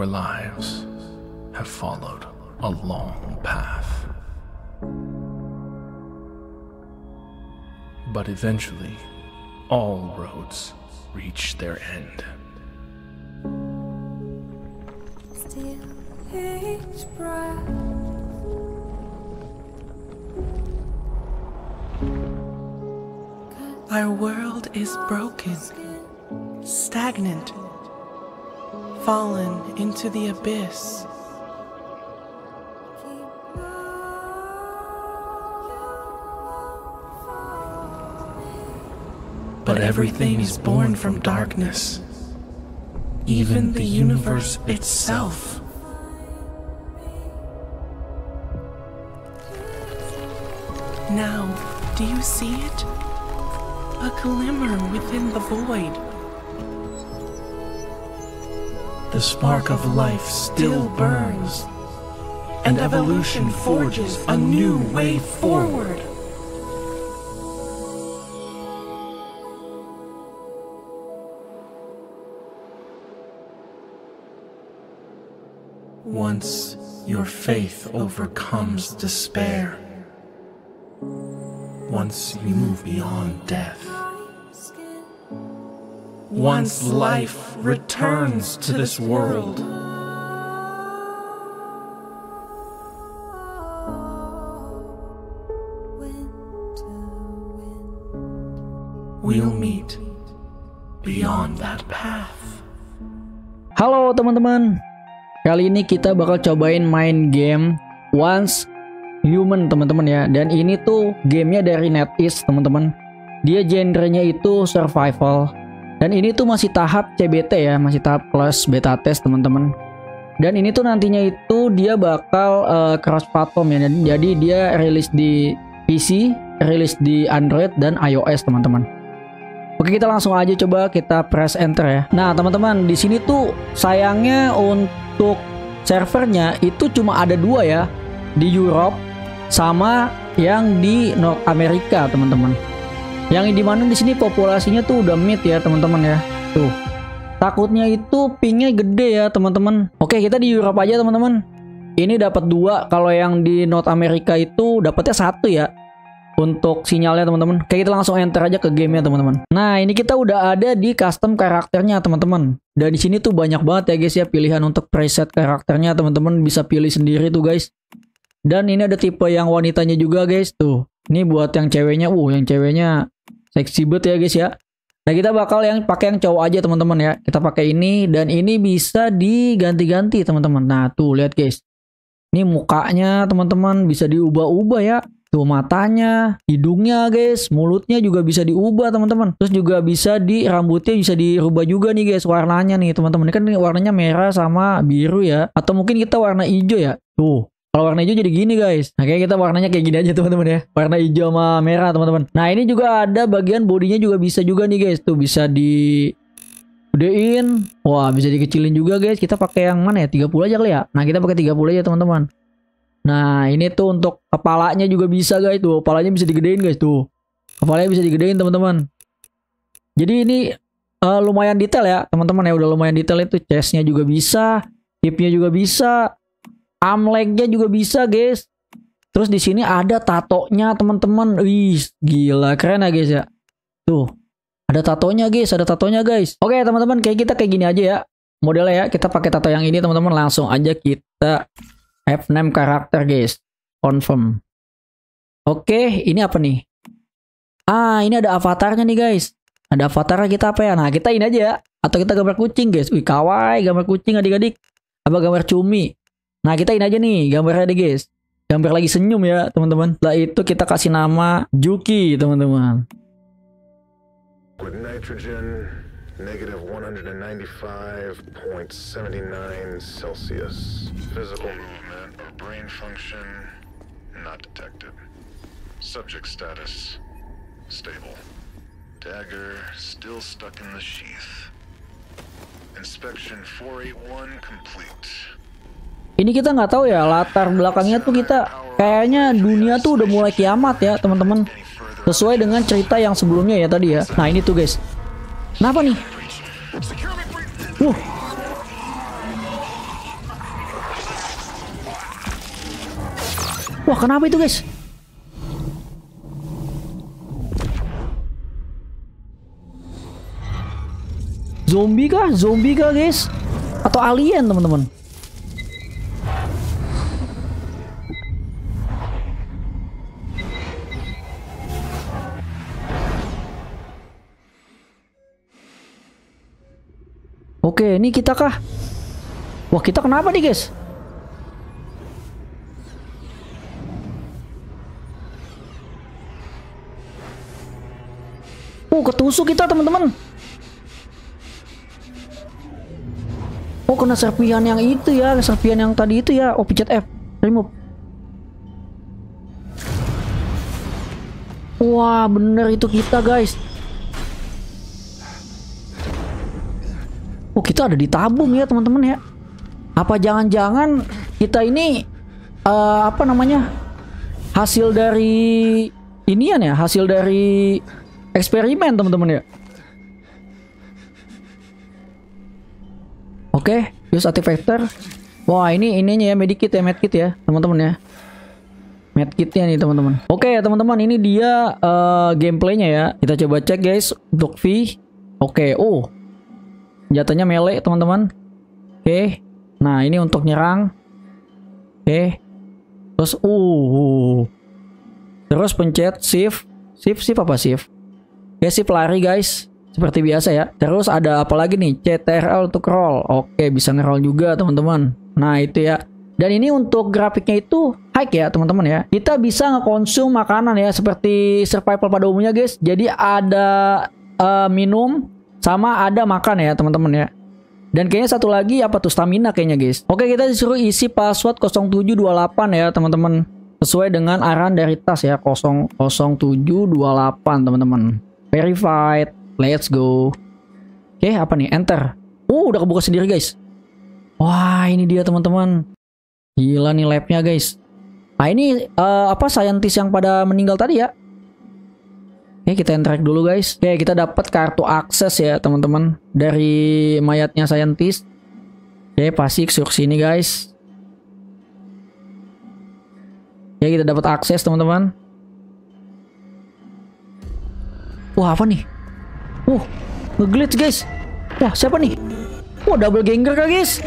Our lives have followed a long path. But eventually, all roads reach their end. Still each breath Our world is broken, stagnant, fallen into the abyss. But everything is born from darkness, even the universe itself. Now, do you see it? A glimmer within the void. The spark of life still burns, and evolution forges a new way forward. Once your faith overcomes despair, once you move beyond death, once life returns to this world, we'll meet beyond that path. Halo teman-teman, kali ini kita bakal cobain main game Once Human teman-teman ya. Dan ini tuh gamenya dari NetEase teman-teman. Dia genrenya itu survival. Dan ini tuh masih tahap CBT ya, masih tahap kelas beta test teman-teman. Dan ini tuh nantinya itu dia bakal uh, cross platform ya. Jadi dia rilis di PC, rilis di Android dan iOS teman-teman. Oke kita langsung aja coba kita press enter ya. Nah teman-teman di sini tuh sayangnya untuk servernya itu cuma ada dua ya di Europe sama yang di North America teman-teman. Yang di mana di sini populasinya tuh udah mid ya teman-teman ya. Tuh takutnya itu pingnya gede ya teman-teman. Oke kita di Europe aja teman-teman. Ini dapat dua kalau yang di North America itu dapatnya satu ya untuk sinyalnya teman-teman. Kayak kita langsung enter aja ke gamenya teman-teman. Nah ini kita udah ada di custom karakternya teman-teman. Dan di sini tuh banyak banget ya guys ya pilihan untuk preset karakternya teman-teman bisa pilih sendiri tuh guys. Dan ini ada tipe yang wanitanya juga guys tuh. Ini buat yang ceweknya, uh yang ceweknya seksi banget ya guys ya. Nah kita bakal yang pakai yang cowok aja teman-teman ya. Kita pakai ini dan ini bisa diganti-ganti teman-teman. Nah tuh lihat guys. Ini mukanya teman-teman bisa diubah-ubah ya. Tuh matanya, hidungnya guys, mulutnya juga bisa diubah teman-teman. Terus juga bisa di rambutnya bisa dirubah juga nih guys warnanya nih teman-teman. Ini kan warnanya merah sama biru ya. Atau mungkin kita warna hijau ya. Tuh. Kalau warna hijau jadi gini guys. Nah kayak kita warnanya kayak gini aja teman-teman ya. Warna hijau sama merah teman-teman. Nah ini juga ada bagian bodinya juga bisa juga nih guys. Tuh bisa di gedein. Wah bisa dikecilin juga guys. Kita pakai yang mana ya? 30 aja kali ya. Nah kita pakai 30 aja teman-teman. Nah ini tuh untuk kepalanya juga bisa guys tuh. Kepalanya bisa digedein guys tuh. Kepalanya bisa digedein teman-teman. Jadi ini uh, lumayan detail ya teman-teman ya. Udah lumayan detail itu. Chestnya juga bisa. Hipnya juga bisa. Arm legnya juga bisa guys. Terus di sini ada tatonya teman-teman. Wih gila keren ya guys ya. Tuh ada tatonya guys. Ada tatonya guys. Oke teman-teman kayak kita kayak gini aja ya. Modelnya ya kita pakai tato yang ini teman-teman langsung aja kita F6 karakter guys. Confirm. Oke, ini apa nih? Ah, ini ada avatarnya nih guys. Ada avatarnya kita apa ya? Nah, kita ini aja ya. Atau kita gambar kucing guys. Wih, kawaii gambar kucing adik-adik. Apa gambar cumi? Nah, kita ini aja nih gambarnya deh guys. Gambar lagi senyum ya, teman-teman. Setelah itu kita kasih nama Juki, teman-teman. Negative 195.79 Celsius. Physical movement or brain function, not detected. Subject status, stable. Dagger still stuck in the sheath. Inspection 481 complete ini kita nggak tahu ya latar belakangnya tuh kita kayaknya dunia tuh udah mulai kiamat ya teman-teman. Sesuai dengan cerita yang sebelumnya ya tadi ya. Nah ini tuh guys. Kenapa nih? Uh wah kenapa itu guys? Zombie kah? Zombie kah guys? Atau alien teman-teman? Oke, ini kita kah? Wah, kita kenapa nih, guys? Oh, ketusuk kita, teman-teman. Oh, kena serpihan yang itu ya, serpihan yang tadi itu ya. Oh, pencet F. Remove. Wah, bener itu kita, guys. Oh, kita ada di tabung ya, teman-teman ya. Apa jangan-jangan kita ini eh, apa namanya? Hasil dari inian ya, hasil dari eksperimen, teman-teman ya. Oke, use artifactor. Wah, ini ininya ya medikit ya, medkit ya, teman-teman ya. Medkitnya nih teman-teman. Oke ya teman-teman, ini dia eh, gameplaynya ya. Kita coba cek guys untuk V. Oke, oh Senjatanya melee teman-teman. Oke. Nah ini untuk nyerang. Oke. Terus uh. Terus pencet shift. Shift shift apa shift? Oke shift lari guys. Seperti biasa ya. Terus ada apa lagi nih? CTRL untuk roll. Oke bisa ngeroll juga teman-teman. Nah itu ya. Dan ini untuk grafiknya itu high ya teman-teman ya. Kita bisa ngekonsum makanan ya seperti survival pada umumnya guys. Jadi ada eh, minum sama ada makan ya teman-teman ya. Dan kayaknya satu lagi apa tuh stamina kayaknya guys. Oke kita disuruh isi password 0728 ya teman-teman. Sesuai dengan arahan dari tas ya 00728 teman-teman. Verified. Let's go. Oke apa nih enter. Oh udah kebuka sendiri guys. Wah ini dia teman-teman. Gila nih labnya guys. Nah ini eh, apa scientist yang pada meninggal tadi ya. Oke kita interact dulu guys. Oke kita dapat kartu akses ya teman-teman dari mayatnya scientist. Oke pasti suruh sini guys. Ya kita dapat akses teman-teman. Wah apa nih? Wah ngeglitch guys. Wah siapa nih? Wah double ganger kah guys?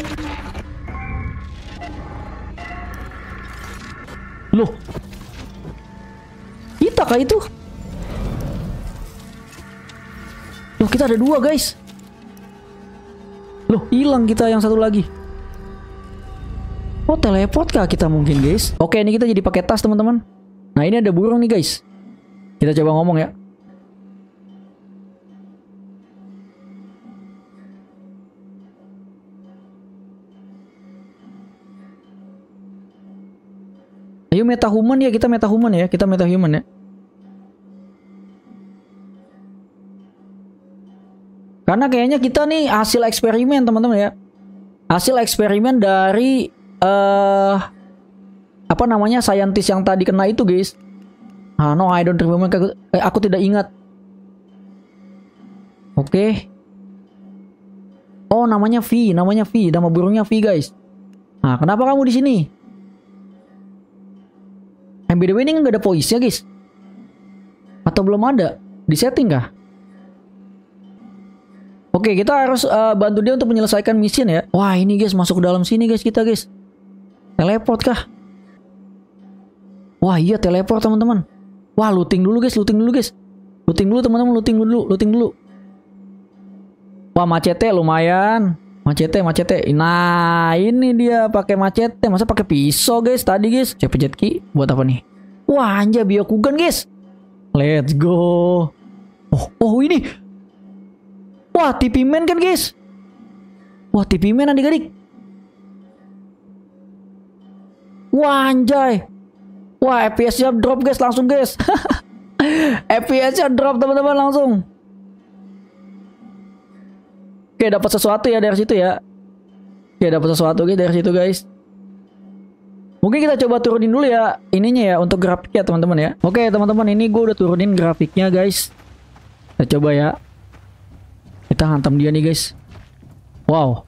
Loh. Kita kah itu? Loh kita ada dua guys. Loh hilang kita yang satu lagi. Oh teleport kah kita mungkin guys? Oke ini kita jadi pakai tas teman-teman. Nah ini ada burung nih guys. Kita coba ngomong ya. Ayo meta human ya. Kita meta human ya. Kita meta human ya Karena kayaknya kita nih hasil eksperimen teman-teman ya. Hasil eksperimen dari eh apa namanya saintis yang tadi kena itu guys. Ah no I don't remember. Aku, eh, aku tidak ingat. Oke. Oh namanya V, namanya V, nama burungnya V guys. Nah kenapa kamu di sini? Eh, BDW ini nggak ada voice ya guys? Atau belum ada? Di setting kah? Oke, kita harus uh, bantu dia untuk menyelesaikan mission ya. Wah, ini guys masuk ke dalam sini guys kita guys. Teleport kah? Wah, iya teleport teman-teman. Wah, looting dulu guys, looting dulu guys. Looting dulu teman-teman, looting dulu, looting dulu. Wah, macete lumayan. Macete, macete. Nah, ini dia pakai macete. Masa pakai pisau guys tadi guys. Saya pencet key buat apa nih? Wah, anjay biokugan guys. Let's go. Oh, oh ini Wah, TV Man kan, guys? Wah, TV Man adik-adik. Wah, anjay. Wah, FPS-nya drop, guys, langsung, guys. FPS-nya drop, teman-teman, langsung. Oke, dapat sesuatu ya dari situ ya. Oke, dapat sesuatu guys dari situ, guys. Mungkin kita coba turunin dulu ya ininya ya untuk grafiknya teman-teman ya. Oke teman-teman ini gue udah turunin grafiknya guys. Kita coba ya. Kita hantam dia nih guys. Wow.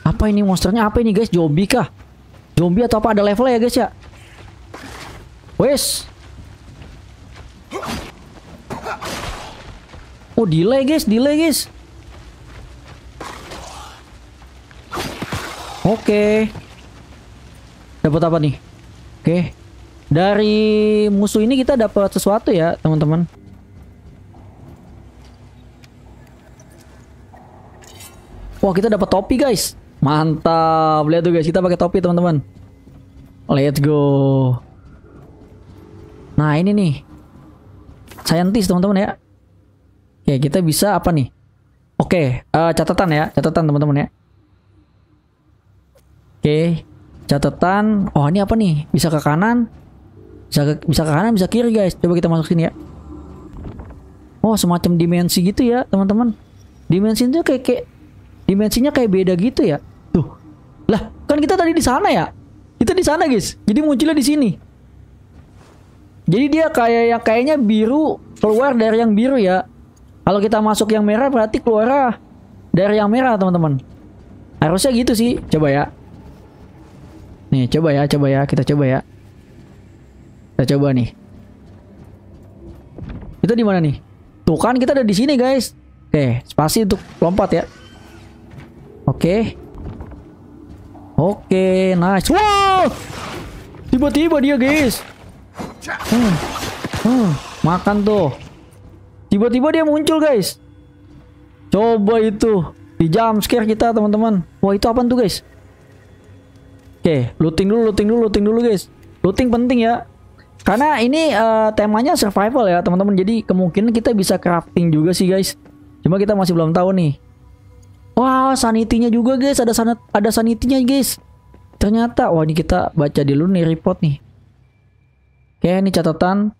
Apa ini monsternya? Apa ini guys? Zombie kah? Zombie atau apa? Ada level ya guys ya? Wes. Oh delay guys, delay guys. Oke. Dapat apa nih? Oke. Dari musuh ini kita dapat sesuatu ya, teman-teman. Wah, kita dapat topi, guys. Mantap. Lihat tuh guys, kita pakai topi, teman-teman. Let's go. Nah, ini nih. Scientist, teman-teman ya. Oke, kita bisa apa nih? Oke, eh, catatan ya, catatan teman-teman ya. Oke, catatan. Oh, ini apa nih? Bisa ke kanan, bisa ke, bisa ke kanan, bisa kiri guys. Coba kita masuk sini ya. Oh, semacam dimensi gitu ya, teman-teman. Dimensi itu kayak, kayak dimensinya kayak beda gitu ya. Tuh. Lah, kan kita tadi di sana ya. Kita di sana, guys. Jadi munculnya di sini. Jadi dia kayak yang kayaknya biru keluar dari yang biru ya. Kalau kita masuk yang merah berarti keluar dari yang merah, teman-teman. Harusnya gitu sih. Coba ya. Nih, coba ya, coba ya, kita coba ya. Kita coba nih. Kita di mana nih? Tuh kan kita ada di sini, guys. Oke, spasi untuk lompat ya. Oke. Oke, nice. Wow! Tiba-tiba dia, guys. Hmm. Hmm, makan tuh. Tiba-tiba dia muncul, guys. Coba itu. Di jump scare kita, teman-teman. Wah, itu apa tuh, guys? Oke, looting dulu, looting dulu, looting dulu, guys. Looting penting ya. Karena ini eh, temanya survival ya, teman-teman. Jadi kemungkinan kita bisa crafting juga sih, guys. Cuma kita masih belum tahu nih. Wah, sanitinya juga, guys. Ada sanit ada sanitinya, guys. Ternyata, wah ini kita baca dulu nih report nih. Oke, ini catatan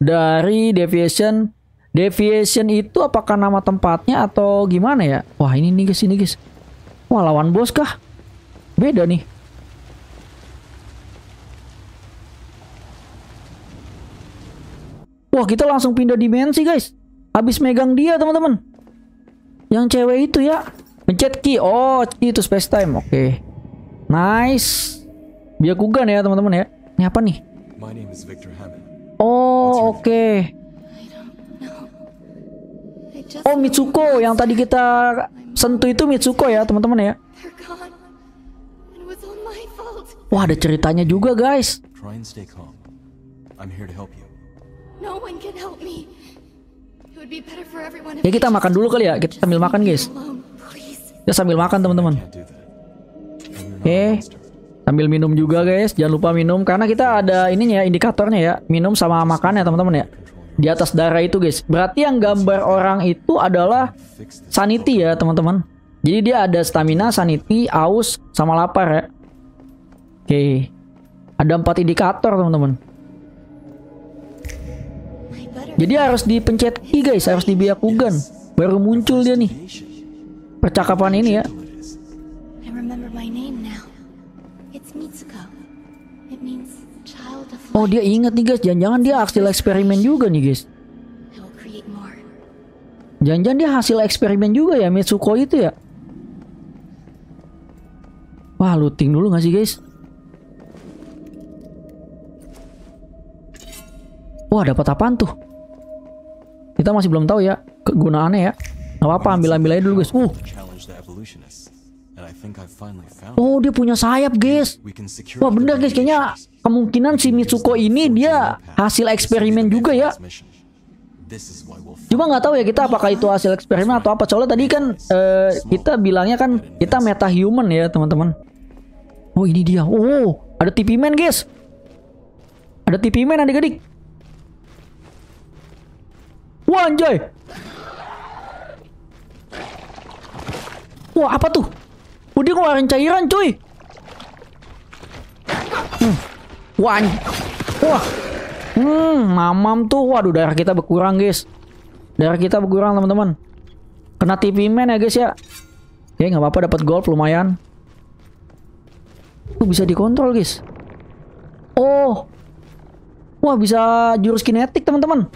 dari deviation. Deviation itu apakah nama tempatnya atau gimana ya? Wah, ini nih guys, ini guys. Wah, lawan bos kah? Beda nih. Wah, kita langsung pindah dimensi, guys. Habis megang dia, teman-teman. Yang cewek itu ya. Pencet key. Oh, key itu space time. Oke. Nice. Byakugan ya, teman-teman ya. Ini apa nih? My name is Victor Hammond. Oh, oke. Just Oh, Mitsuko yang tadi kita sentuh itu Mitsuko ya, teman-teman ya. Wah, ada ceritanya juga, guys. Try and stay calm. I'm here to help you. No one can help me. It would be better for everyone if Ya kita makan dulu kali ya. Kita sambil makan, guys. alone, Kita sambil makan, teman-teman. Monster. Sambil minum juga, guys. Jangan lupa minum karena kita ada ininya ya, indikatornya ya. Minum sama makan ya, teman-teman ya. Di atas darah itu, guys. Berarti yang gambar orang itu adalah sanity ya, teman-teman. Jadi dia ada stamina, sanity, aus, sama lapar ya. Oke. Ada empat indikator, teman-teman. I. Jadi harus dipencet key guys, harus dibiakugan. Baru muncul dia nih. Percakapan ini ya. Gentle it is. I remember my name now. It's Mitsuko. It means child of Oh dia ingat nih guys, jangan-jangan dia hasil eksperimen juga nih guys. Jangan-jangan dia hasil eksperimen juga ya Mitsuko itu ya. Wah looting dulu gak sih guys? Wah dapat apaan tuh? Kita masih belum tahu ya kegunaannya ya. Gak apa-apa ambil-ambil aja dulu guys. Uh, oh dia punya sayap guys. Wah bener guys, kayaknya kemungkinan si Mitsuko ini dia hasil eksperimen juga ya. Cuma nggak tahu ya kita apakah itu hasil eksperimen atau apa. Soalnya tadi kan eh, kita bilangnya kan kita meta human ya teman-teman. Oh ini dia. Oh ada TV man guys. Ada TV man adik-adik. Wah anjay. Wah apa tuh? Dia ngeluarin cairan cuy. Hmm. Wah. Wah. Hmm, mamam tuh. Waduh, darah kita berkurang, guys. Darah kita berkurang, teman-teman. Kena TV man ya, guys ya. Ya, nggak apa-apa dapat gold lumayan. Tuh bisa dikontrol, guys. Oh. Wah, bisa jurus kinetik, teman-teman.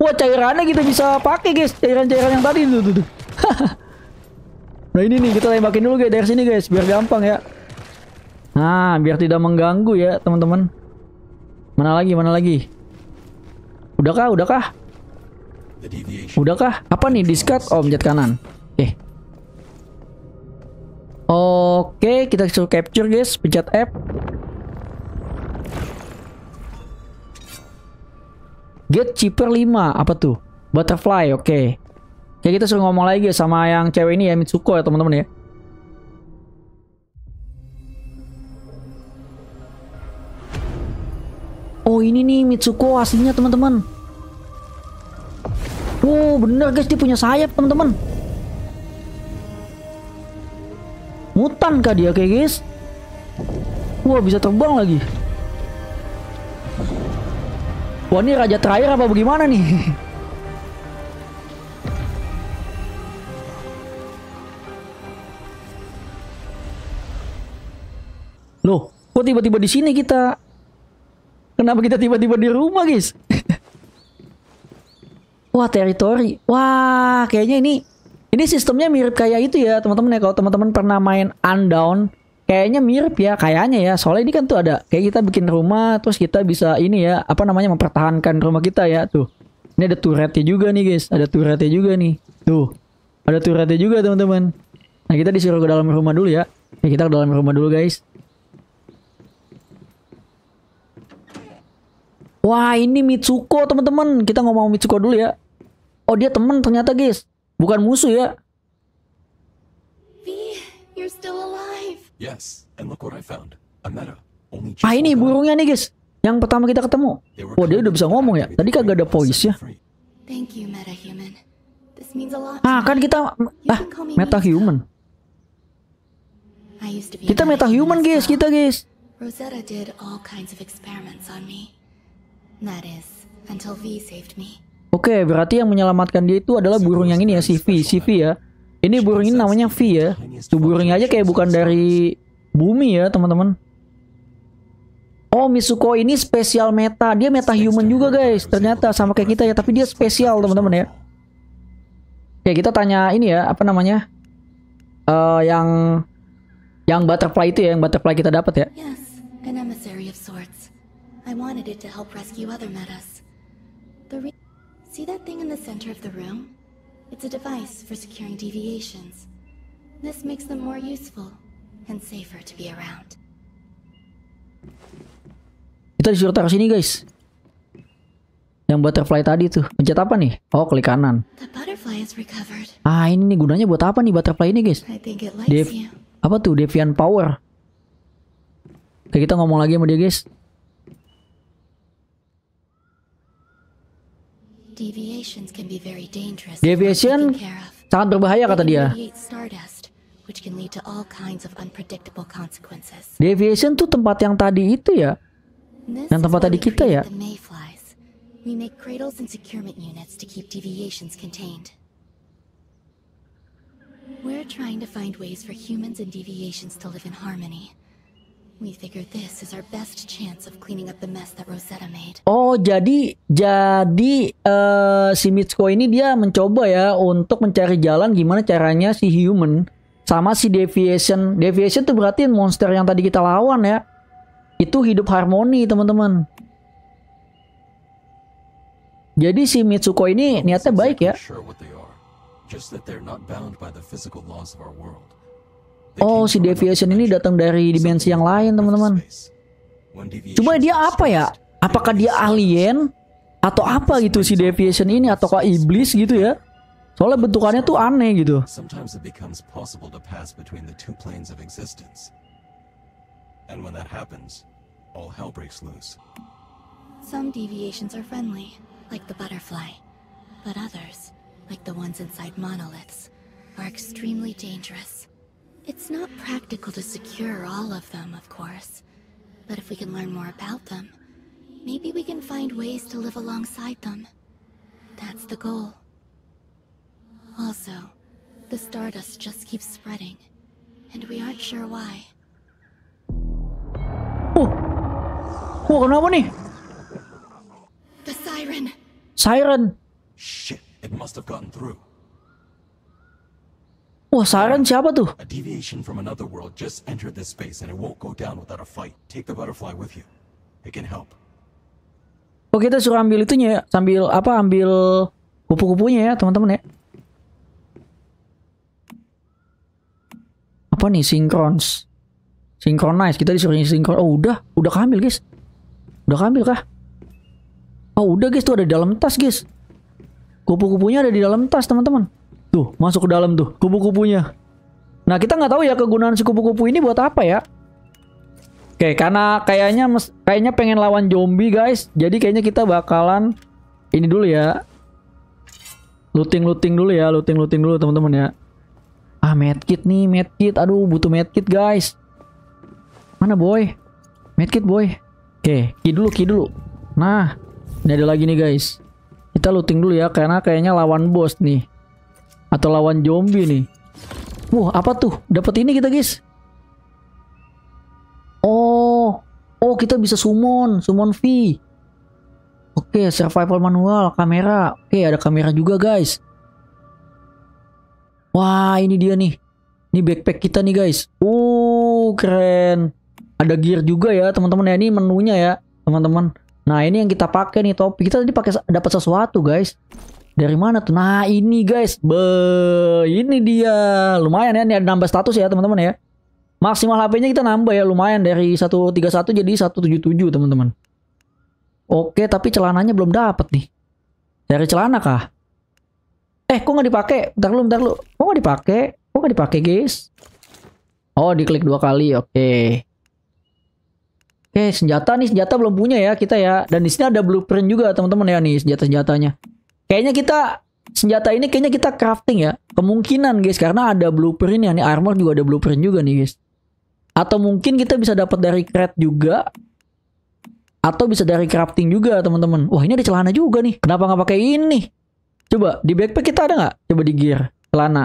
Wah, cairannya kita bisa pakai, guys. Cairan-cairan yang tadi tuh, tuh, tuh. nah, ini nih kita tembakin dulu, guys, dari sini, guys, biar gampang ya. Nah, biar tidak mengganggu ya, teman-teman. Mana lagi? Mana lagi? Udahkah? Udahkah? Udahkah? Apa nih discard? Oh, pencet kanan. Oke. Oke, kita suruh capture guys, pencet F. Get cheaper 5, apa tuh? Butterfly, oke. Ya kita suruh ngomong lagi sama yang cewek ini ya Mitsuko ya teman-teman ya. Oh ini nih Mitsuko aslinya teman-teman. Oh bener guys dia punya sayap teman-teman. Mutan kah dia kayak guys? Wah bisa terbang lagi. Wah ini raja terakhir apa bagaimana nih? kok tiba-tiba di sini kita? Kenapa kita tiba-tiba di rumah, guys? Wah, teritori. Wah, kayaknya ini ini sistemnya mirip kayak itu ya, teman-teman ya. Kalau teman-teman pernah main Undown, kayaknya mirip ya, kayaknya ya. Soalnya ini kan tuh ada kayak kita bikin rumah, terus kita bisa ini ya, apa namanya mempertahankan rumah kita ya, tuh. Ini ada turretnya juga nih, guys. Ada turretnya juga nih. Tuh. Ada turretnya juga, teman-teman. Nah, kita disuruh ke dalam rumah dulu ya. Ya, kita ke dalam rumah dulu, guys. Wah ini Mitsuko teman-teman Kita ngomong Mitsuko dulu ya Oh dia teman ternyata guys Bukan musuh ya V, you're still alive. Yes, and look what I found. A meta. Only just Ah ini burungnya nih guys Yang pertama kita ketemu Wah dia udah bisa ngomong ya Tadi kagak ada voice ya free. Thank you, metahuman. This means a lot. Ah kan kita Ah meta human Kita meta human guys. Kita guys Rosetta did all kinds of experiments on me. Oke berarti yang menyelamatkan dia itu adalah burung yang ini ya Si V Si V ya. Ini burung ini namanya V ya. Tuh burungnya aja kayak bukan dari bumi ya teman-teman. Oh Mitsuko ini spesial meta. Dia meta human juga guys. Ternyata sama kayak kita ya Tapi dia spesial teman-teman ya. Oke kita tanya ini ya Apa namanya? Eh Yang Yang butterfly itu ya Yang butterfly kita dapat ya. Yes, an emissary of sorts. I wanted it to help rescue other metas. The re- See that thing in the center of the room? It's a device for securing deviations. This makes them more useful and safer to be around. Kita disuruh taruh sini guys Yang butterfly tadi tuh Pencet apa nih Oh klik kanan. Ah ini nih gunanya buat apa nih butterfly ini guys Dev apa tuh Deviant Power Oke kita ngomong lagi sama dia guys Deviation if not taken care of. sangat berbahaya kata dia which can lead to all kinds of unpredictable consequences. Deviation tuh tempat yang tadi itu ya Yang tempat tadi kita ya? We make cradles and securement units to keep deviations contained. We're trying to find ways for humans and deviations to live in harmony. We figured this is our best chance of cleaning up the mess that Rosetta made. Oh jadi jadi eh, si Mitsuko ini dia mencoba ya untuk mencari jalan gimana caranya si human sama si deviation deviation tuh berarti monster yang tadi kita lawan ya itu hidup harmoni teman-teman jadi si Mitsuko ini niatnya baik ya Exactly Sure what they are. Just that they're not bound by the physical laws of our world. Oh came si deviation ini datang dari dimensi yang lain teman-teman cuma dia are apa ya apakah dia alien atau apa gitu si deviation ini ataukah iblis gitu ya soalnya bentukannya tuh aneh gitu. And when that happens, all hell breaks loose. Some deviations are friendly, like the butterfly. But others, like the ones inside monoliths, are extremely dangerous. It's not practical to secure all of them, of course. But if we can learn more about them, maybe we can find ways to live alongside them. That's the goal. Also, the stardust just keeps spreading, and we aren't sure why. Oh, wah kenapa nih? The siren! Siren. Shit, it must have gotten through. Wah Siren siapa tuh? A deviation from another world just entered this space and it won't go down without a fight. Take the butterfly with you. It can help. Oh kita suruh ambil itunya ya, sambil apa ambil kupu-kupunya ya teman-teman ya. Apa nih synchrones? Synchronize kita disuruh sinkron. Oh udah, udah kambil guys. Udah kambil kah? Oh udah guys tuh ada di dalam tas guys. Kupu-kupunya ada di dalam tas teman-teman. Tuh masuk ke dalam tuh kupu-kupunya. Nah kita nggak tahu ya kegunaan si kupu-kupu ini buat apa ya. Oke karena kayaknya kayaknya pengen lawan zombie guys. Jadi kayaknya kita bakalan ini dulu ya. Looting looting dulu ya, looting looting dulu teman-teman ya. Ah medkit nih, medkit. Aduh butuh medkit guys. Mana boy? Medkit boy. Oke, key dulu, key dulu. Nah, ini ada lagi nih guys. Kita looting dulu ya karena kayaknya lawan bos nih. Atau lawan zombie nih. Wah, apa tuh? Dapat ini kita, guys. Oh, oh kita bisa summon, summon V. Oke, survival manual, kamera. Oke, ada kamera juga, guys. Wah, ini dia nih. Ini backpack kita nih, guys. Uh, keren. Ada gear juga ya, teman-teman ya. Ini menunya ya, teman-teman. Nah, ini yang kita pakai nih topi. Kita tadi pakai dapat sesuatu, guys. Dari mana tuh? Nah, ini guys. Be, ini dia. Lumayan ya, ini ada nambah status ya, teman-teman ya. Maksimal HP-nya kita nambah ya, lumayan dari 131 jadi 177, teman-teman. Oke, tapi celananya belum dapat nih. Dari celana kah? Eh, kok nggak dipakai? Bentar lu, bentar lu. Kok nggak dipakai? Kok nggak dipakai, guys? Oh, diklik dua kali. Oke. Oke, senjata nih, senjata belum punya ya kita ya. Dan di sini ada blueprint juga, teman-teman ya nih senjata-senjatanya. Kayaknya kita senjata ini kayaknya kita crafting ya. Kemungkinan guys karena ada blueprint ya. Nih armor juga ada blueprint juga nih guys. Atau mungkin kita bisa dapat dari crate juga. Atau bisa dari crafting juga teman-teman. Wah ini ada celana juga nih. Kenapa nggak pakai ini? Coba di backpack kita ada nggak? Coba di gear. Celana.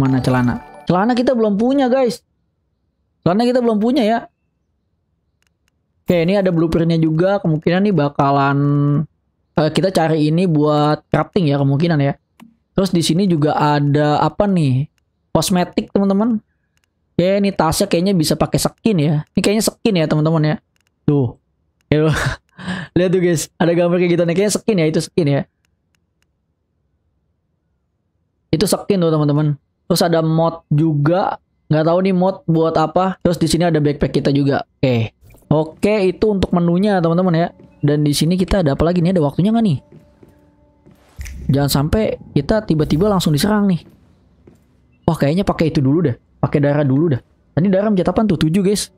Mana celana? Celana kita belum punya guys. Celana kita belum punya ya. Oke ini ada blueprintnya juga. Kemungkinan nih bakalan eh, kita cari ini buat crafting ya kemungkinan ya. Terus di sini juga ada apa nih? Kosmetik teman-teman. Oke, ini tasnya kayaknya bisa pakai skin ya. Ini kayaknya skin ya teman-teman ya. Tuh. Ya, Lihat tuh guys, ada gambar kayak gitu nih. Kayaknya skin ya, itu skin ya. Itu skin tuh teman-teman. Terus ada mod juga. Nggak tahu nih mod buat apa. Terus di sini ada backpack kita juga. Oke. Oke, itu untuk menunya teman-teman ya. Dan di sini kita ada apa lagi nih? Ada waktunya nggak nih? Jangan sampai kita tiba-tiba langsung diserang nih. Wah, kayaknya pakai itu dulu dah. Pakai darah dulu dah. Tadi darah apaan tuh? 7 guys.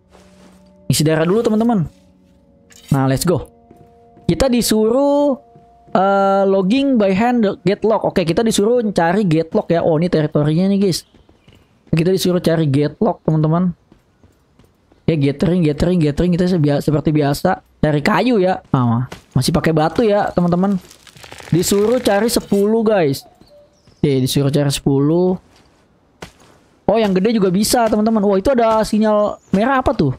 Isi darah dulu teman-teman. Nah, let's go. Kita disuruh eh, logging by hand get lock. Oke, kita disuruh cari get lock ya. Oh, ini teritorinya nih, guys. Kita disuruh cari get lock, teman-teman. Ya gathering, gathering, gathering kita seperti biasa cari kayu ya. Ah, masih pakai batu ya, teman-teman. Disuruh cari 10, guys. Oke, disuruh cari 10. Oh, yang gede juga bisa, teman-teman. Wah, itu ada sinyal merah apa tuh?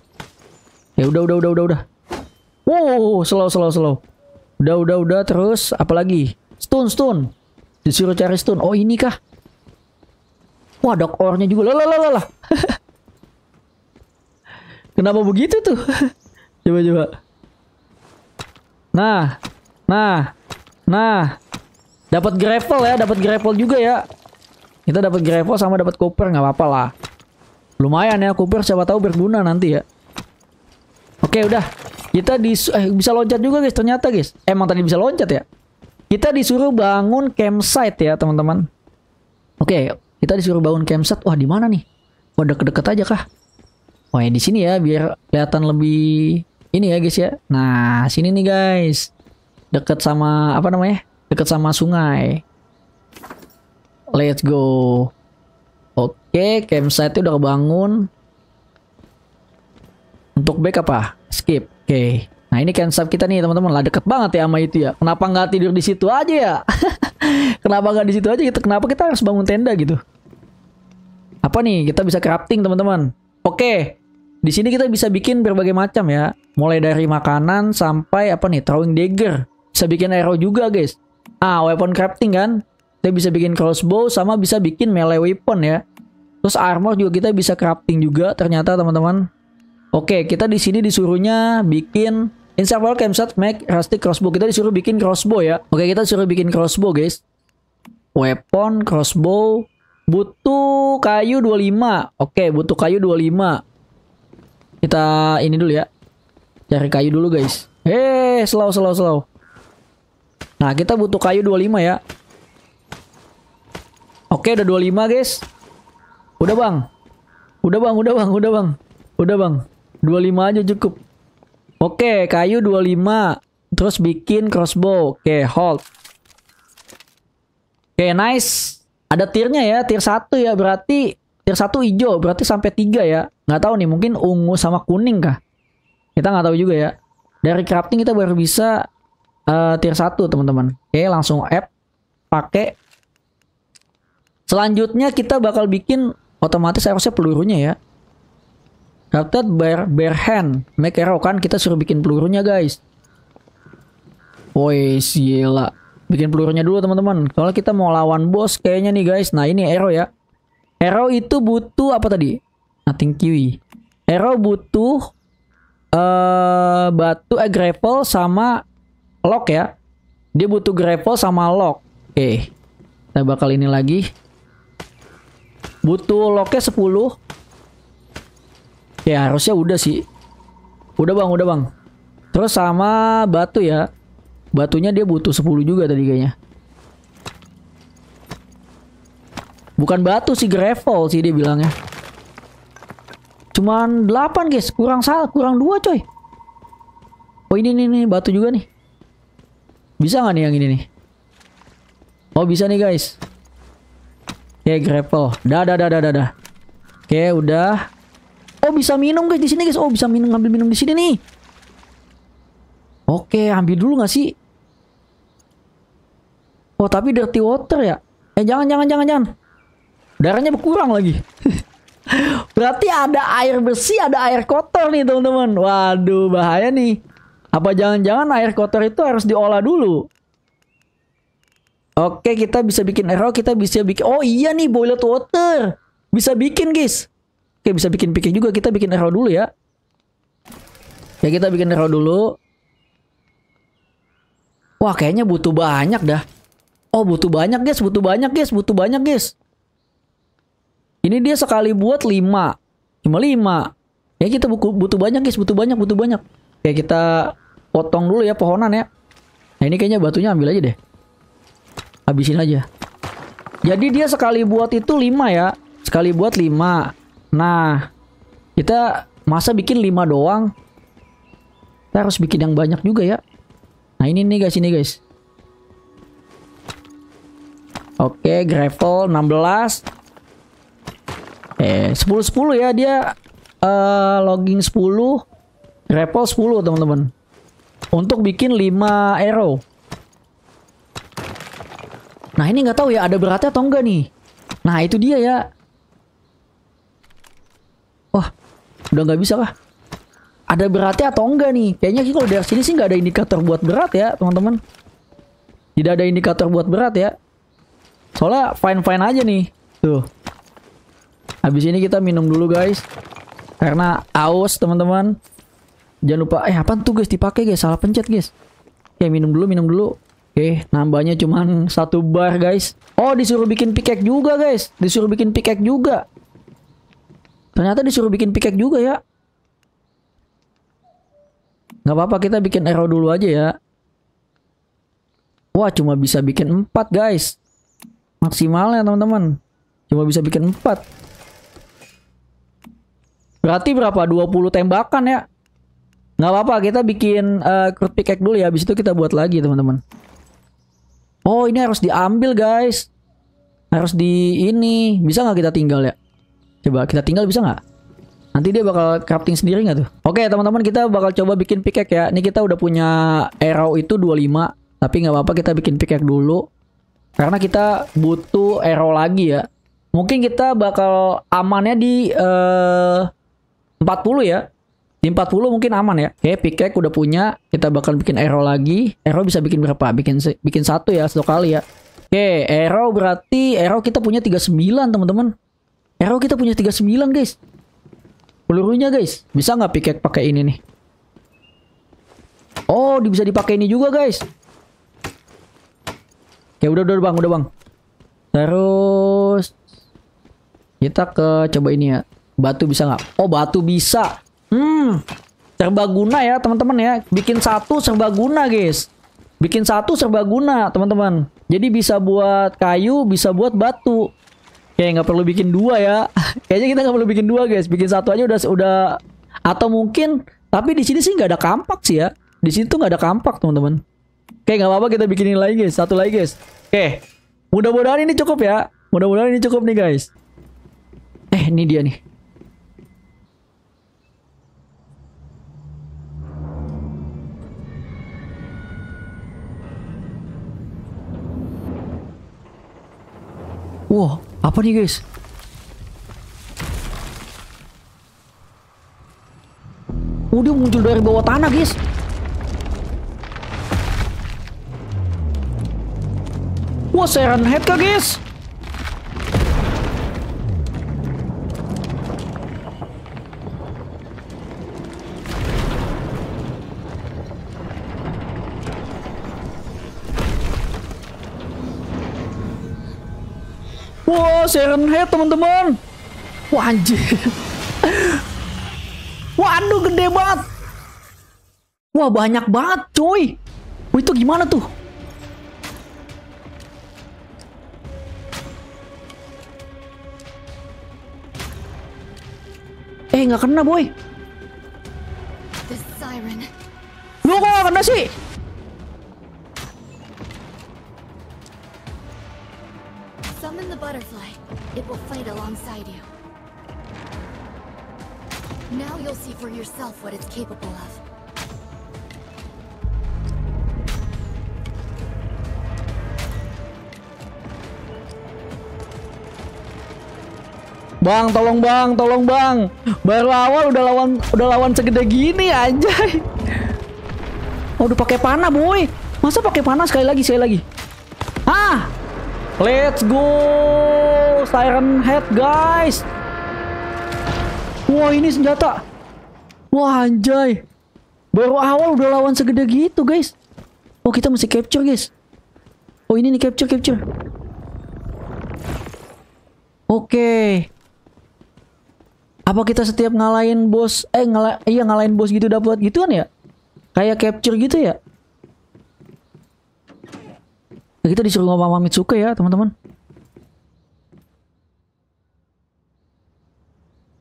Ya udah, udah, udah, udah, udah. Wow, slow, slow, slow. Udah, udah, udah. Terus apa lagi? Stone, stone. Disuruh cari stone. Oh, ini kah? Wah, ada ore-nya juga. Lah, lah, lah, lah. Kenapa begitu tuh? coba, coba. Nah, nah, nah. Dapat gravel ya, dapat gravel juga ya. Kita dapat gravel sama dapat copper nggak apa-apa lah. Lumayan ya copper siapa tahu berguna nanti ya. Oke udah. Kita di eh, bisa loncat juga guys ternyata guys. Emang tadi bisa loncat ya. Kita disuruh bangun campsite ya teman-teman. Oke, kita disuruh bangun campsite. Wah di mana nih? Wah deket-deket aja kah? Wah ya di sini ya biar kelihatan lebih ini ya guys ya. Nah sini nih guys. Deket sama apa namanya? Deket sama sungai. Let's go. Oke, campsite udah kebangun. Untuk back apa? Skip. Oke. Nah ini campsite kita nih teman-teman lah deket banget ya sama itu ya. Kenapa nggak tidur di situ aja ya? Kenapa nggak di situ aja gitu? Kenapa kita harus bangun tenda gitu? Apa nih? Kita bisa crafting teman-teman. Oke. Di sini kita bisa bikin berbagai macam ya. Mulai dari makanan sampai apa nih? Throwing dagger. Bisa bikin arrow juga guys. Ah, weapon crafting kan? Kita bisa bikin crossbow sama bisa bikin melee weapon ya. Terus armor juga kita bisa crafting juga ternyata teman-teman. Oke, kita di sini disuruhnya bikin In several campsites make rustic crossbow. Kita disuruh bikin crossbow ya. Oke, kita disuruh bikin crossbow, guys. Weapon, crossbow. Butuh kayu 25. Oke, butuh kayu 25. Kita ini dulu ya. Cari kayu dulu, guys. Hei, slow, slow, slow. Nah, kita butuh kayu 25 ya. Oke, udah 25, guys. Udah, Bang. Udah, Bang, udah, Bang, udah, Bang. Udah, Bang. 25 aja cukup. Oke, kayu 25. Terus bikin crossbow. Oke, hold. Oke, nice. Ada tiernya ya, tier 1 ya. Berarti tier 1 hijau, berarti sampai 3 ya. Nggak tahu nih, mungkin ungu sama kuning kah? Kita nggak tahu juga ya. Dari crafting kita baru bisa eh, tier 1, teman-teman. Oke, langsung app pakai Selanjutnya kita bakal bikin otomatis harusnya pelurunya ya. Crafted bare, bare hand. Make arrow kan kita suruh bikin pelurunya guys. Woi gila. Bikin pelurunya dulu teman-teman. Soalnya kita mau lawan bos kayaknya nih guys. Nah ini arrow ya. Arrow itu butuh apa tadi? Nothing kiwi. Arrow butuh eh batu eh gravel sama lock ya. Dia butuh gravel sama lock. Oke. Kita bakal ini lagi. Butuh locknya 10 Ya harusnya udah sih Udah bang, udah bang Terus sama batu ya Batunya dia butuh 10 juga tadi kayaknya Bukan batu sih gravel sih dia bilangnya Cuman 8 guys Kurang salah, kurang 2 coy Oh ini nih, nih batu juga nih Bisa nggak nih yang ini nih Oh bisa nih guys Oke, gravel. Dah, dah, dah, dah, dah, dah. Oke, udah. Oh, bisa minum guys di sini guys. Oh, bisa minum ngambil minum di sini nih. Oke, ambil dulu nggak sih? Oh, tapi dirty water ya? Eh, jangan, jangan, jangan, jangan. Darahnya berkurang lagi. Berarti ada air bersih, ada air kotor nih, teman-teman. Waduh, bahaya nih. Apa jangan-jangan air kotor itu harus diolah dulu? Oke, kita bisa bikin arrow, kita bisa bikin Oh iya nih, boiled water. Bisa bikin, guys. Oke, bisa bikin pick juga. Kita bikin arrow dulu ya. Ya, kita bikin arrow dulu. Wah, kayaknya butuh banyak dah. Oh, butuh banyak, guys. Butuh banyak, guys. Butuh banyak, guys. Ini dia sekali buat 5. Cuma 5. Ya, kita butuh banyak, guys. Butuh banyak, butuh banyak. Oke, kita potong dulu ya pohonan ya. Nah, ini kayaknya batunya ambil aja deh habisin aja. Jadi dia sekali buat itu 5 ya. Sekali buat 5. Nah, kita masa bikin 5 doang. Kita harus bikin yang banyak juga ya. Nah, ini nih guys, ini guys. Oke, gravel 16. Eh, 10 10 ya dia eh logging 10, gravel 10 teman-teman. Untuk bikin 5 arrow. Nah ini nggak tahu ya ada beratnya atau enggak nih. Nah itu dia ya. Wah udah nggak bisa kah? Ada beratnya atau enggak nih? Kayaknya kalau dari sini sih nggak ada indikator buat berat ya teman-teman. Tidak ada indikator buat berat ya. Soalnya fine fine aja nih. Tuh. Habis ini kita minum dulu guys. Karena aus teman-teman. Jangan lupa eh apa tuh guys dipakai guys salah pencet guys. Oke minum dulu minum dulu. Oke, nambahnya cuman satu bar, guys. Oh, disuruh bikin pickaxe juga, guys. Disuruh bikin pickaxe juga. Ternyata disuruh bikin pickaxe juga ya. Nggak apa-apa, kita bikin arrow dulu aja ya. Wah, cuma bisa bikin empat, guys. Maksimalnya, teman-teman. Cuma bisa bikin empat. Berarti berapa? 20 tembakan ya? Nggak apa-apa, kita bikin uh, crude pickaxe dulu ya. Habis itu kita buat lagi, teman-teman. Oh ini harus diambil guys Harus di ini Bisa nggak kita tinggal ya Coba kita tinggal bisa nggak Nanti dia bakal crafting sendiri nggak tuh Oke teman-teman kita bakal coba bikin pickaxe ya Ini kita udah punya arrow itu 25 Tapi nggak apa-apa kita bikin pickaxe dulu Karena kita butuh arrow lagi ya Mungkin kita bakal amannya di eh, 40 ya di 40 mungkin aman ya. Oke, pickaxe udah punya. Kita bakal bikin arrow lagi. Arrow bisa bikin berapa? Bikin bikin satu ya, satu kali ya. Oke, arrow berarti arrow kita punya 39, teman-teman. Arrow kita punya 39, guys. Pelurunya, guys. Bisa nggak pickaxe pakai ini nih? Oh, bisa dipakai ini juga, guys. Oke, udah udah Bang, udah Bang. Terus kita ke coba ini ya. Batu bisa nggak? Oh, batu bisa. Hmm. Serbaguna ya, teman-teman ya. Bikin satu serbaguna, guys. Bikin satu serbaguna, teman-teman. Jadi bisa buat kayu, bisa buat batu. Oke, nggak perlu bikin dua ya. Kayaknya kita nggak perlu bikin dua, guys. Bikin satu aja udah udah atau mungkin tapi di sini sih nggak ada kampak sih ya. Di sini tuh nggak ada kampak, teman-teman. Oke, nggak apa-apa kita bikinin lagi, guys. Satu lagi, guys. Oke. Mudah-mudahan ini cukup ya. Mudah-mudahan ini cukup nih, guys. Eh, ini dia nih. Wah, apa nih, guys? Dia muncul dari bawah tanah, guys. Wah, Siren Head kah, guys? Wah, Siren Head, teman-teman. Wah, anjir. Waduh, gede banget. Wah, banyak banget, coy. Wah, itu gimana tuh? Eh, nggak kena, boy. Lu kok nggak kena sih? Summon the butterfly. It will fight alongside you. Now you'll see for yourself what it's capable of. Bang, tolong bang, tolong bang. Baru awal udah lawan udah lawan segede gini anjay. Oh, udah pakai panah, boy. Masa pakai panah sekali lagi, sekali lagi. Let's go. Siren Head, guys. Wah, ini senjata. Wah, anjay. Baru awal udah lawan segede gitu, guys. Oh, kita mesti capture, guys. Oh, ini nih capture, capture. Oke. Apa kita setiap ngalahin bos eh ngala iya ngalahin bos gitu dapat gituan ya? Kayak capture gitu ya? Nah, kita disuruh ngomong sama Mitsuke ya, teman-teman.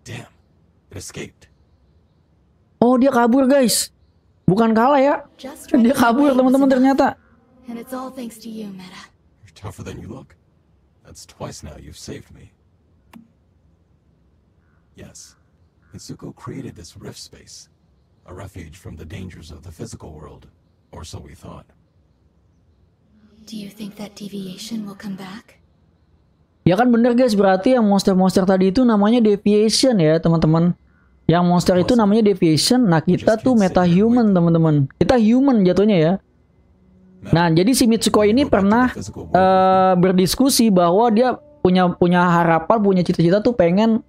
Damn, it escaped. Oh, dia kabur, guys. Bukan kalah ya. Just Dia kabur, teman-teman ternyata. And it's all thanks to you, Meta. You're tougher than you look. That's twice now you've saved me. Yes, Mitsuko created this rift space, a refuge from the dangers of the physical world, or so we thought. Do you think that deviation will come back? Ya kan bener guys, berarti yang monster-monster tadi itu namanya deviation ya, teman-teman. Yang monster itu namanya deviation. Nah, kita tuh meta-human, teman-teman. Kita human jatuhnya ya. Nah, jadi si Mitsuko ini pernah eh, berdiskusi bahwa dia punya punya harapan, punya cita-cita tuh pengen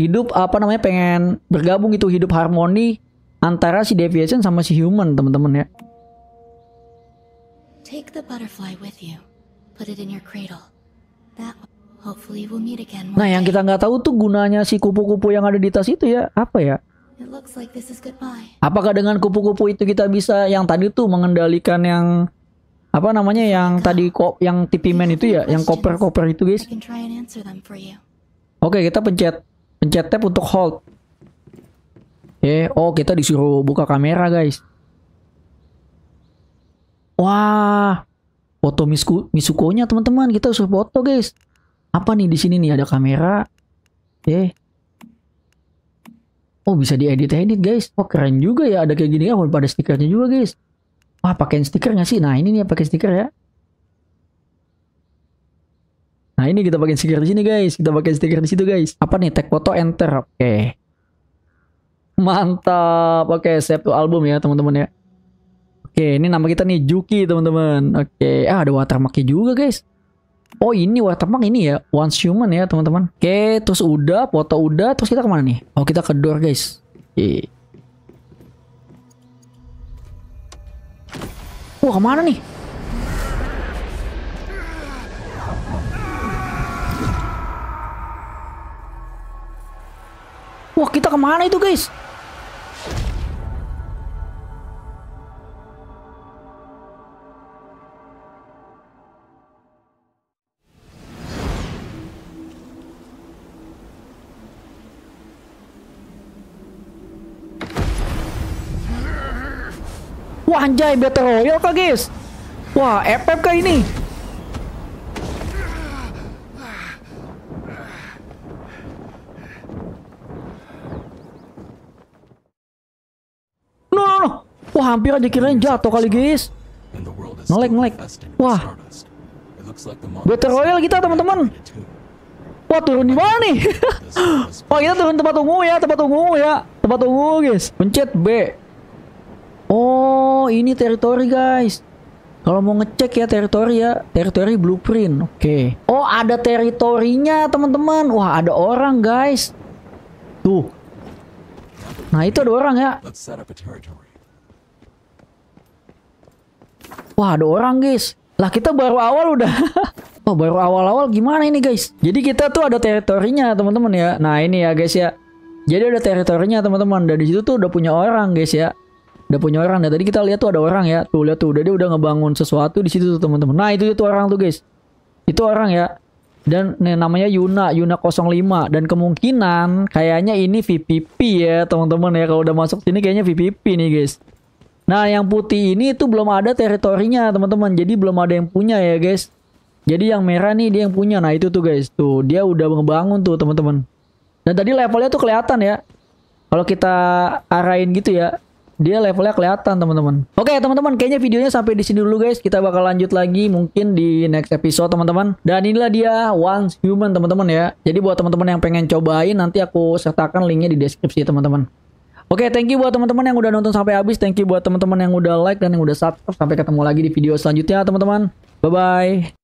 hidup apa namanya pengen bergabung gitu hidup harmoni antara si deviation sama si human, teman-teman ya. Take the butterfly with you. Put it in your cradle. That hopefully we'll meet again Nah, yang kita nggak tahu tuh gunanya si kupu-kupu yang ada di tas itu ya, apa ya? It looks like this is goodbye. Apakah dengan kupu-kupu itu kita bisa yang tadi tuh mengendalikan yang apa namanya yang tadi kok yang TV man itu ya, yang koper-koper itu guys. Oke, kita pencet pencet tab untuk hold. Eh, oh kita disuruh buka kamera guys. Wah, foto Misku, Misuko-nya teman-teman kita harus foto guys. Apa nih di sini nih ada kamera. Eh. Oh bisa diedit-edit guys. Oh keren juga ya ada kayak gini ya. Pada stikernya juga guys. Wah pakein stiker nggak sih? Nah ini nih pakai stiker ya. Nah ini kita pakai stiker di sini guys. Kita pakai stiker di situ guys. Apa nih? Tag foto enter. Oke. Mantap. Oke save to album ya teman-teman ya. Oke ini nama kita nih Juki teman-teman. Oke. Ah ada watermarknya juga guys. Oh ini watermark ini ya. Once human ya teman-teman. Oke terus udah. Foto udah. Terus kita ke mana nih? Oh kita ke door guys. Oke. Wah ke mana nih? Wah kita ke mana itu guys? Anjay Battle Royale kah guys? Wah FF kah ini? No no no Wah hampir aja kirain jatuh kali guys Ngelek, ngelek. Wah. Battle Royale kita teman-teman. Wah turun di mana nih? Oh kita turun tempat ungu ya, tempat ungu ya, tempat ungu guys. Pencet B. Oh ini teritori guys. Kalau mau ngecek ya teritori ya, teritori blueprint. Oke. Oh ada teritorinya teman-teman. Wah ada orang guys. Tuh. Nah itu ada orang ya. Wah ada orang guys. Lah kita baru awal udah. oh baru awal-awal gimana ini guys? Jadi kita tuh ada teritorinya teman-teman ya. Nah ini ya guys ya. Jadi ada teritorinya teman-teman. Dan di situ tuh udah punya orang guys ya. Udah punya orang. Dan tadi kita lihat tuh ada orang ya. Tuh lihat tuh. Udah dia udah ngebangun sesuatu di situ tuh teman-teman. Nah itu itu orang tuh guys. Itu orang ya. Dan nih, namanya Yuna, Yuna 05 dan kemungkinan kayaknya ini VPP ya teman-teman ya kalau udah masuk sini kayaknya VPP nih guys. Nah, yang putih ini itu belum ada teritorinya, teman-teman. Jadi belum ada yang punya ya, guys. Jadi yang merah nih dia yang punya. Nah, itu tuh guys. Tuh, dia udah ngebangun tuh, teman-teman. Dan tadi levelnya tuh kelihatan ya. Kalau kita arahin gitu ya, dia levelnya kelihatan, teman-teman. Oke, teman-teman, kayaknya videonya sampai di sini dulu, guys. Kita bakal lanjut lagi mungkin di next episode, teman-teman. Dan inilah dia Once Human, teman-teman ya. Jadi buat teman-teman yang pengen cobain, nanti aku sertakan linknya di deskripsi, teman-teman. Oke, thank you buat teman-teman yang udah nonton sampai habis. Thank you buat teman-teman yang udah like dan yang udah subscribe. Sampai ketemu lagi di video selanjutnya, teman-teman. Bye bye.